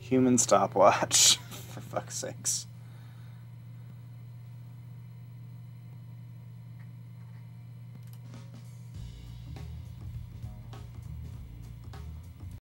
Human stopwatch, for fuck's sakes.